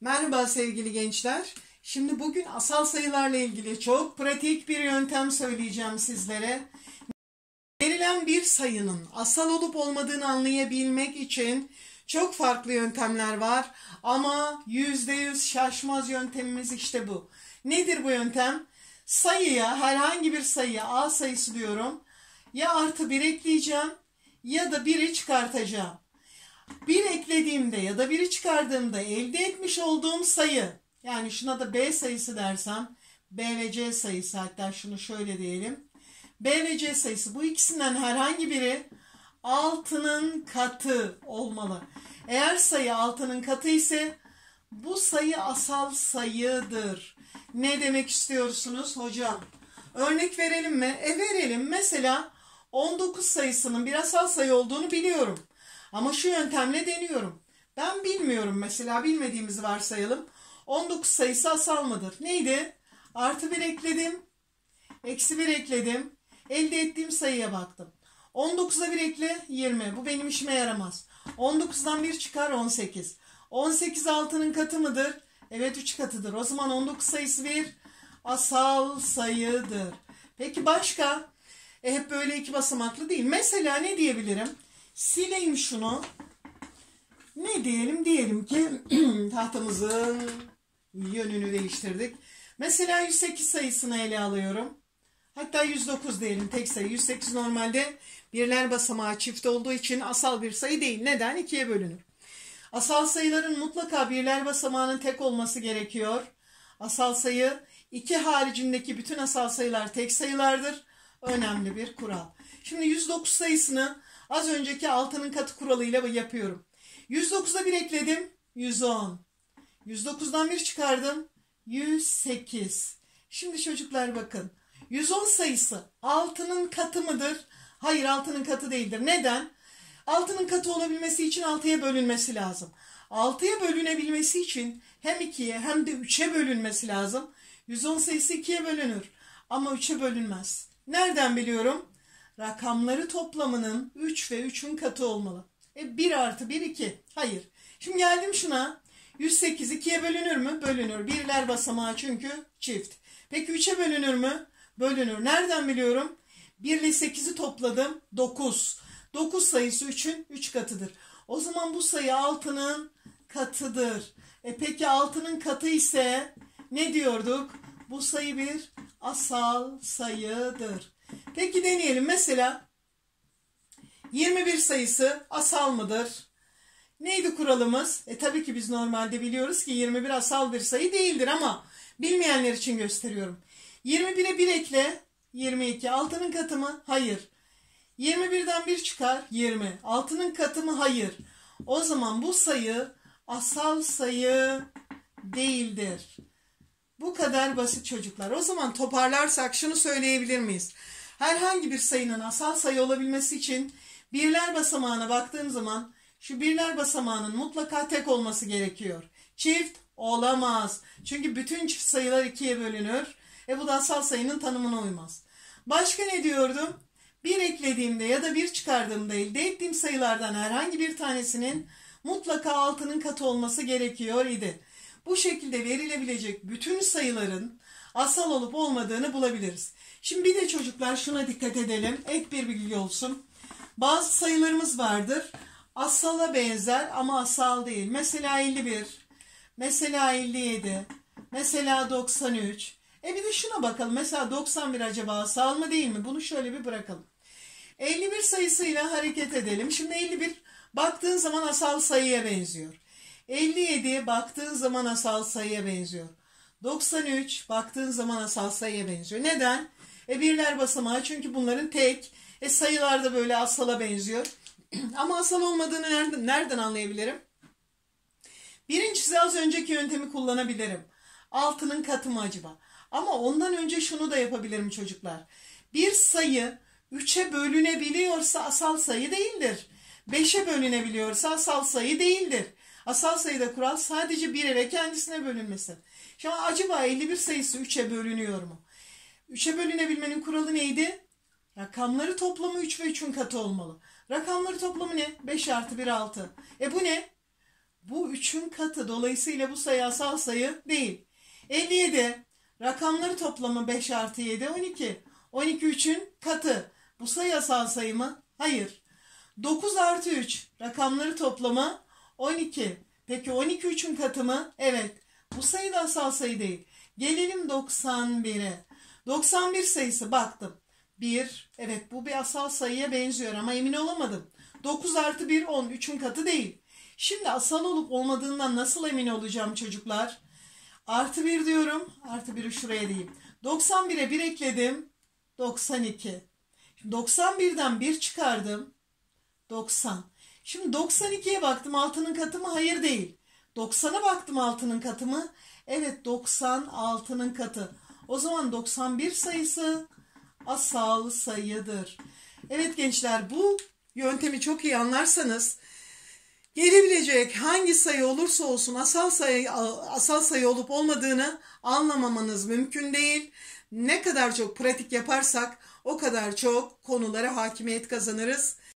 Merhaba sevgili gençler. Şimdi bugün asal sayılarla ilgili çok pratik bir yöntem söyleyeceğim sizlere. Verilen bir sayının asal olup olmadığını anlayabilmek için çok farklı yöntemler var. Ama %100 şaşmaz yöntemimiz işte bu. Nedir bu yöntem? Sayıya, herhangi bir sayıya A sayısı diyorum. Ya artı 1 ekleyeceğim ya da 1'i çıkartacağım. 1 eklediğimde ya da 1'i çıkardığımda elde etmiş olduğum sayı yani şuna da B sayısı dersem B ve C sayısı hatta şunu şöyle diyelim. B ve C sayısı bu ikisinden herhangi biri altının katı olmalı. Eğer sayı altının katı ise bu sayı asal sayıdır. Ne demek istiyorsunuz hocam? Örnek verelim mi? E verelim. Mesela 19 sayısının bir asal sayı olduğunu biliyorum. Ama şu yöntemle deniyorum. Ben bilmiyorum mesela bilmediğimizi varsayalım. 19 sayısı asal mıdır? Neydi? Artı 1 ekledim. Eksi 1 ekledim. Elde ettiğim sayıya baktım. 19'a 1 ekle 20. Bu benim işime yaramaz. 19'dan 1 çıkar 18. 18 altının katı mıdır? Evet 3 katıdır. O zaman 19 sayısı bir asal sayıdır. Peki başka? E hep böyle iki basamaklı değil. Mesela ne diyebilirim? Sileyim şunu. Ne diyelim? Diyelim ki tahtamızın yönünü değiştirdik. Mesela 108 sayısını ele alıyorum. Hatta 109 diyelim tek sayı. 108 normalde birler basamağı çift olduğu için asal bir sayı değil. Neden? İkiye bölünür. Asal sayıların mutlaka birler basamağının tek olması gerekiyor. Asal sayı iki haricindeki bütün asal sayılar tek sayılardır. Önemli bir kural. Şimdi 109 sayısını az önceki altının katı kuralıyla yapıyorum. 109'a 1 ekledim. 110. 109'dan 1 çıkardım. 108. Şimdi çocuklar bakın. 110 sayısı altının katı mıdır? Hayır altının katı değildir. Neden? Altının katı olabilmesi için 6'ya bölünmesi lazım. 6'ya bölünebilmesi için hem 2'ye hem de 3'e bölünmesi lazım. 110 sayısı 2'ye bölünür ama 3'e bölünmez. Nereden biliyorum? Rakamları toplamının 3 ve 3'ün katı olmalı. E 1 artı 1 2. Hayır. Şimdi geldim şuna. 108 2'ye bölünür mü? Bölünür. Birler basamağı çünkü çift. Peki 3'e bölünür mü? Bölünür. Nereden biliyorum? 1 ile 8'i topladım. 9. 9 sayısı 3'ün 3 katıdır. O zaman bu sayı 6'nın katıdır. E peki 6'nın katı ise ne diyorduk? Bu sayı bir asal sayıdır. Peki deneyelim. Mesela 21 sayısı asal mıdır? Neydi kuralımız? E tabii ki biz normalde biliyoruz ki 21 asal bir sayı değildir ama bilmeyenler için gösteriyorum. 21'e 1 ekle 22. Altının katı mı? Hayır. 21'den 1 çıkar 20. Altının katı mı? Hayır. O zaman bu sayı asal sayı değildir. Bu kadar basit çocuklar. O zaman toparlarsak şunu söyleyebilir miyiz? Herhangi bir sayının asal sayı olabilmesi için birler basamağına baktığım zaman şu birler basamağının mutlaka tek olması gerekiyor. Çift olamaz. Çünkü bütün çift sayılar ikiye bölünür. E bu da asal sayının tanımına uymaz. Başka ne diyordum? Bir eklediğimde ya da bir çıkardığımda elde ettiğim sayılardan herhangi bir tanesinin mutlaka altının katı olması gerekiyor idi. Bu şekilde verilebilecek bütün sayıların asal olup olmadığını bulabiliriz. Şimdi bir de çocuklar şuna dikkat edelim. Ek bir bilgi olsun. Bazı sayılarımız vardır. Asala benzer ama asal değil. Mesela 51, mesela 57, mesela 93. E bir de şuna bakalım. Mesela 91 acaba asal mı değil mi? Bunu şöyle bir bırakalım. 51 sayısıyla hareket edelim. Şimdi 51 baktığın zaman asal sayıya benziyor. 57 baktığın zaman asal sayıya benziyor. 93 baktığın zaman asal sayıya benziyor. Neden? E birler basamağı çünkü bunların tek. E sayılar da böyle asala benziyor. Ama asal olmadığını nereden, nereden anlayabilirim? Birincisi az önceki yöntemi kullanabilirim. Altının katı mı acaba? Ama ondan önce şunu da yapabilirim çocuklar. Bir sayı 3'e bölünebiliyorsa asal sayı değildir. 5'e bölünebiliyorsa asal sayı değildir. Asal sayıda kural sadece 1'e ve kendisine bölünmesi. Şimdi acaba 51 sayısı 3'e bölünüyor mu? 3'e bölünebilmenin kuralı neydi? Rakamları toplamı 3 ve 3'ün katı olmalı. Rakamları toplamı ne? 5 artı 1 6. E bu ne? Bu 3'ün katı. Dolayısıyla bu sayı asal sayı değil. 57. Rakamları toplamı 5 artı 7 12. 12 3'ün katı. Bu sayı asal sayı mı? Hayır. 9 artı 3. Rakamları toplamı 12. Peki 12 3'ün katı mı? Evet. Bu sayı da asal sayı değil. Gelelim 91'e. 91 sayısı baktım. 1. Evet bu bir asal sayıya benziyor ama emin olamadım. 9 artı 1 10. 3'ün katı değil. Şimdi asal olup olmadığından nasıl emin olacağım çocuklar? Artı 1 diyorum. Artı 1'i şuraya diyeyim. 91'e 1 ekledim. 92. 91'den 1 çıkardım. 90. Şimdi 92'ye baktım altının katı mı? Hayır değil. 90'a baktım altının katı mı? Evet 90 altının katı. O zaman 91 sayısı asal sayıdır. Evet gençler bu yöntemi çok iyi anlarsanız gelebilecek hangi sayı olursa olsun asal sayı asal sayı olup olmadığını anlamamanız mümkün değil. Ne kadar çok pratik yaparsak o kadar çok konulara hakimiyet kazanırız.